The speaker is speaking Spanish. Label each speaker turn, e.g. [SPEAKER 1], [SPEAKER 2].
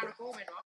[SPEAKER 1] dejar joven, ¿no?